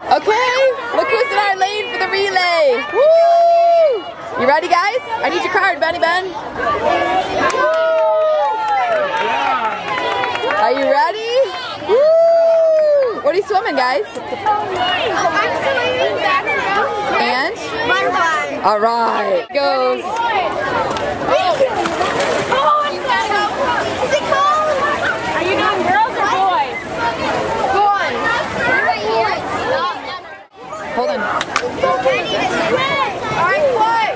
Okay, look who's in our lane for the relay. Woo! You ready, guys? I need your card, Benny Ben. Are you ready? Woo! What are you swimming, guys? And? Butterfly. All right. Goes. Is it cold? Are you doing girls or boys? Boys. Right here. Hold on. Alright, boy.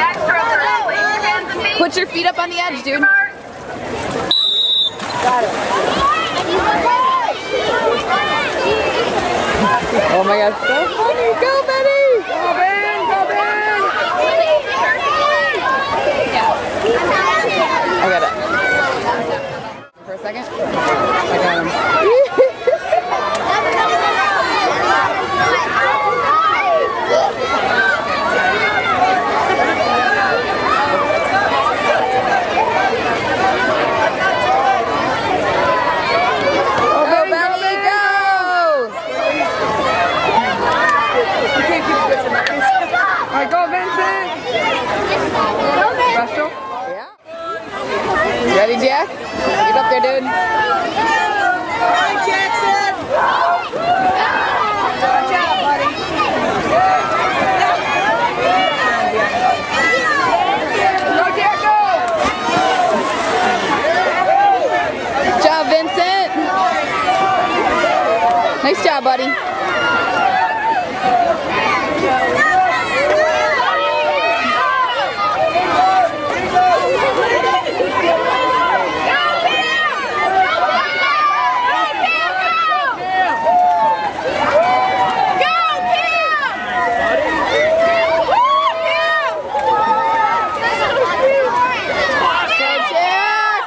Extra early. Your hands and feet. Put your feet up on the edge, dude. Oh my god, so funny. Go, Betty! Go, Ben! Go, Ben! I got it. For a second. I got him. Go, Benny, go! Alright, go Vincent! Russell? Yeah. You ready, Jack? Get up there, dude. Jackson! Buddy. Go, Jack, go! Good job, Vincent. Nice job, buddy. Go, Jack.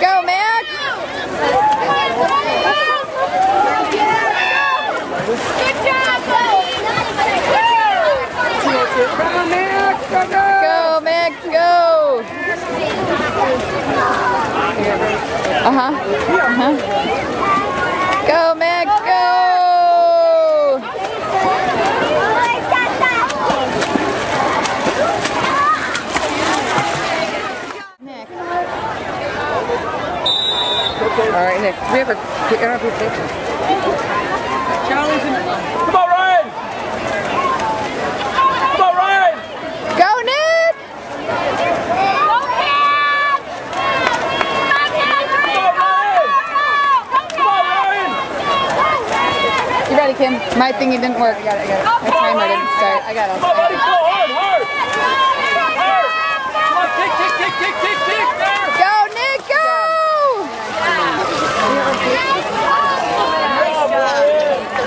Go, Max. Come on, Max! Go, go! Go, Max, go. Uh-huh. Uh-huh. Go, Max, go. All right, Nick. We have a up your picture. Charlie's in. Come on, Ryan! Come on, Ryan! Go, Nick. Come on, Ryan! Come on, Ryan! You ready, Kim? My thingy didn't work. I got it, I got it. My timer didn't start. I got it. Come go hard, hard! Hard! Come on, kick, kick, kick, kick, kick, kick! There! Go, Nick, go!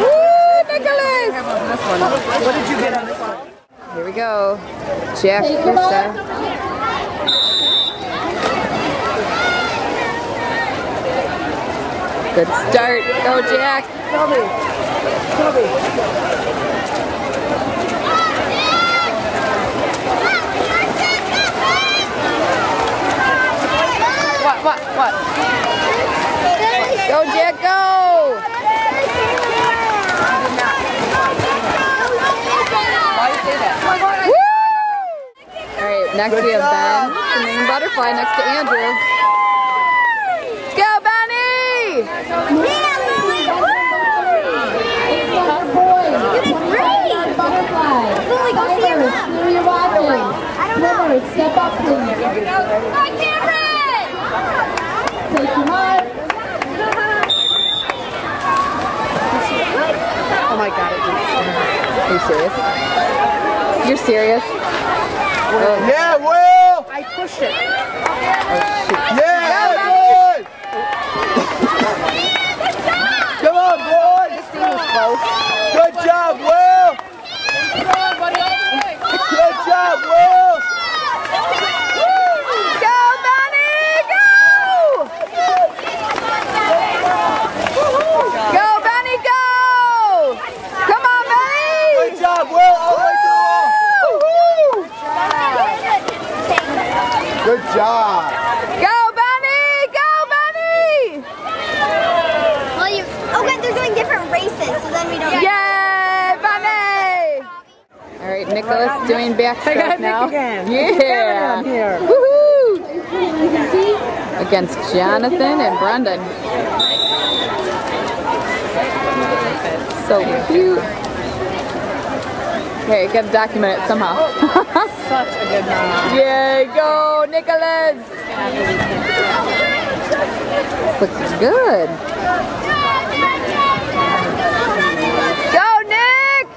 Woo, Nicholas! What did you get on this one? Here we go. Jack Krista. Good start. Go, Jack. Toby. Toby. What, what, what? Go, Jack, go! All right, next we have Ben, the main butterfly next to Andrew. Let's go, Benny! Step up, please. Take your heart. Oh my god, it. Are you serious? You're serious? Oh, Yeah, Will! I pushed it. Yeah, good! Come on, boys! this thing was close. Good job, Will! Good job, Will! Go, Benny! Go! Go, Benny, go! Come on, Benny! Good job, Will! All the way to the wall! Good job! Go, Benny! Yay, Bunny! All right, Doing I got Nick now. again. Yeah. Here. Woohoo! Against Jonathan and Brendan. So cute. Okay, gotta document it somehow. Such a good mom. Yay, go Nicholas! Looks good. Go Nick!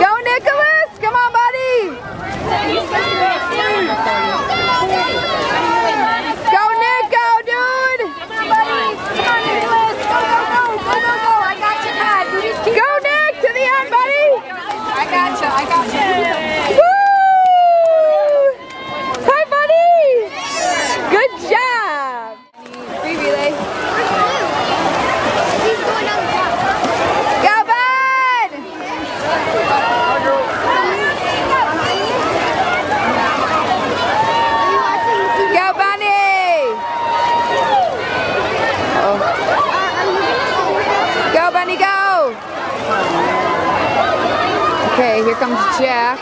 Go Nicholas! Come on, buddy! Go Nick! Go, dude! Go Nick! To the end, buddy! I got you. I got you. Woo! Hi, buddy! Good job! Free relay. Go, bud! Go, bunny! Oh. Go, bunny, go! Okay, here comes Jack.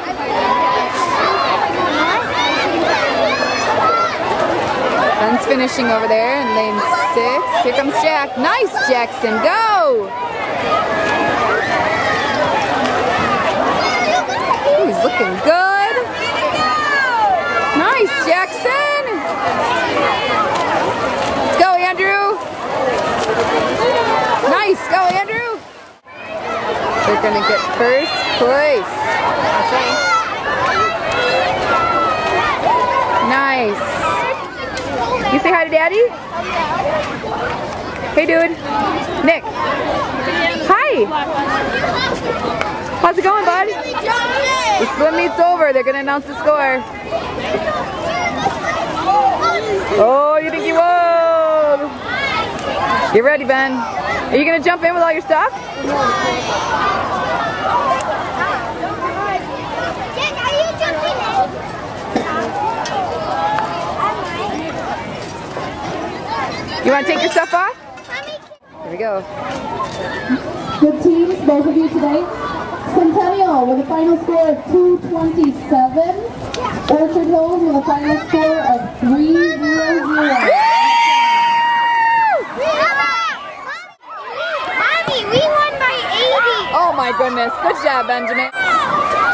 Ben's finishing over there in lane six. Here comes Jack. Nice, Jackson. Go! Ooh, he's looking good. Nice, Jackson. Let's go, Andrew. Nice. Go, Andrew. They're going to get first place. Nice. You say hi to Daddy? Hey, dude. Nick. Hi. How's it going, bud? The swim meet's over. They're going to announce the score. Oh, you think you won? Get ready, Ben. Are you going to jump in with all your stuff? You want to take your stuff off? Here we go. Good teams, both of you today. Centennial with a final score of 227. Orchard Hills with a final score of 300. Oh my goodness. Good job, Benjamin.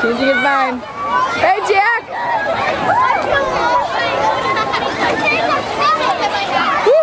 Changing his mind. Hey, Jack!